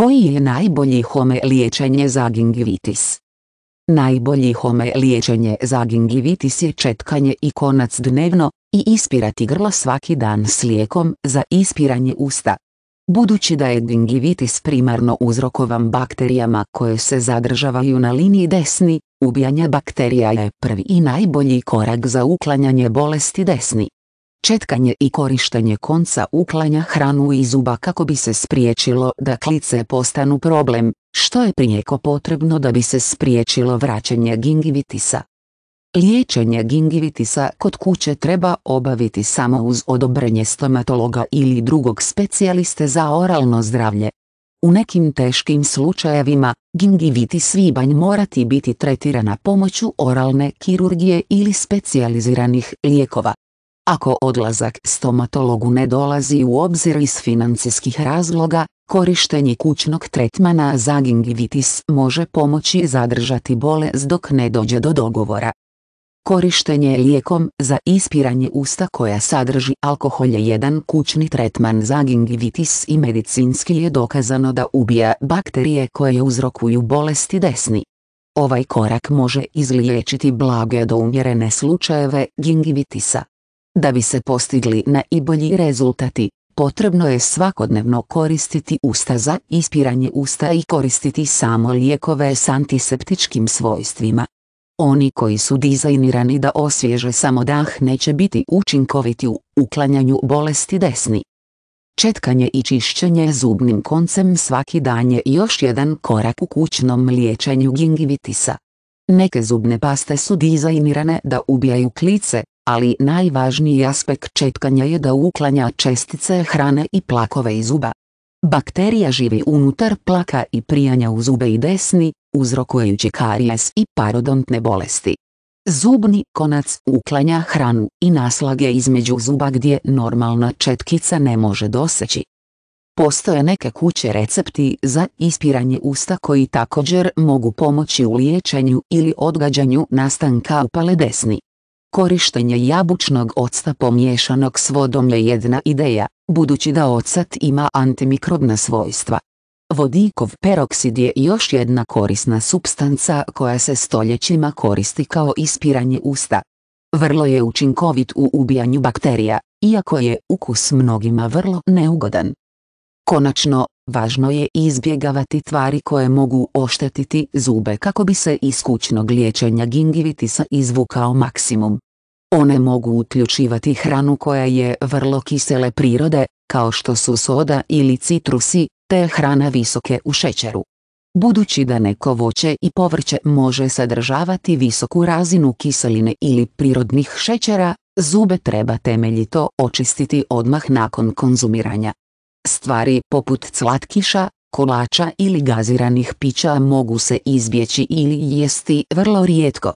Koji je najbolji home liječenje za gingivitis? Najbolji home liječenje za gingivitis je četkanje i konac dnevno, i ispirati grlo svaki dan s lijekom za ispiranje usta. Budući da je gingivitis primarno uzrokovan bakterijama koje se zadržavaju na liniji desni, ubijanje bakterija je prvi i najbolji korak za uklanjanje bolesti desni. Četkanje i korištenje konca uklanja hranu iz zuba kako bi se spriječilo da klice postanu problem, što je prijeko potrebno da bi se spriječilo vraćanje gingivitisa. Liječenje gingivitisa kod kuće treba obaviti samo uz odobrenje stomatologa ili drugog specijaliste za oralno zdravlje. U nekim teškim slučajevima, gingivitis svibanj morati biti tretirana pomoću oralne kirurgije ili specijaliziranih lijekova. Ako odlazak stomatologu ne dolazi u obzir iz financijskih razloga, korištenje kućnog tretmana za gingivitis može pomoći zadržati bolest dok ne dođe do dogovora. Korištenje lijekom za ispiranje usta koja sadrži alkohol je jedan kućni tretman za gingivitis i medicinski je dokazano da ubija bakterije koje uzrokuju bolesti desni. Ovaj korak može izliječiti blage do umjerene slučajeve gingivitisa. Da bi se postigli najbolji rezultati, potrebno je svakodnevno koristiti usta za ispiranje usta i koristiti samo lijekove s antiseptičkim svojstvima. Oni koji su dizajnirani da osvježe samo dah neće biti učinkoviti u uklanjanju bolesti desni. Četkanje i čišćenje zubnim koncem svaki dan je još jedan korak u kućnom liječenju gingivitisa. Neke zubne paste su dizajnirane da ubijaju klice, ali najvažniji aspekt četkanja je da uklanja čestice hrane i plakove iz zuba. Bakterija živi unutar plaka i prijanja u zube i desni, uzrokujući karijes i parodontne bolesti. Zubni konac uklanja hranu i naslage između zuba gdje normalna četkica ne može doseći. Postoje neke kuće recepti za ispiranje usta koji također mogu pomoći u liječenju ili odgađanju nastanka upale desni. Korištenje jabučnog octa pomiješanog s vodom je jedna ideja, budući da ocat ima antimikrobna svojstva. Vodikov peroksid je još jedna korisna substanca koja se stoljećima koristi kao ispiranje usta. Vrlo je učinkovit u ubijanju bakterija, iako je ukus mnogima vrlo neugodan. Konačno, važno je izbjegavati tvari koje mogu oštetiti zube kako bi se iz kućnog liječenja gingivitisa izvukao maksimum. One mogu uključivati hranu koja je vrlo kisele prirode, kao što su soda ili citrusi, te hrana visoke u šećeru. Budući da neko voće i povrće može sadržavati visoku razinu kiseline ili prirodnih šećera, zube treba temeljito očistiti odmah nakon konzumiranja. Stvari poput slatkiša, kolača ili gaziranih pića mogu se izbjeći ili jesti vrlo rijetko.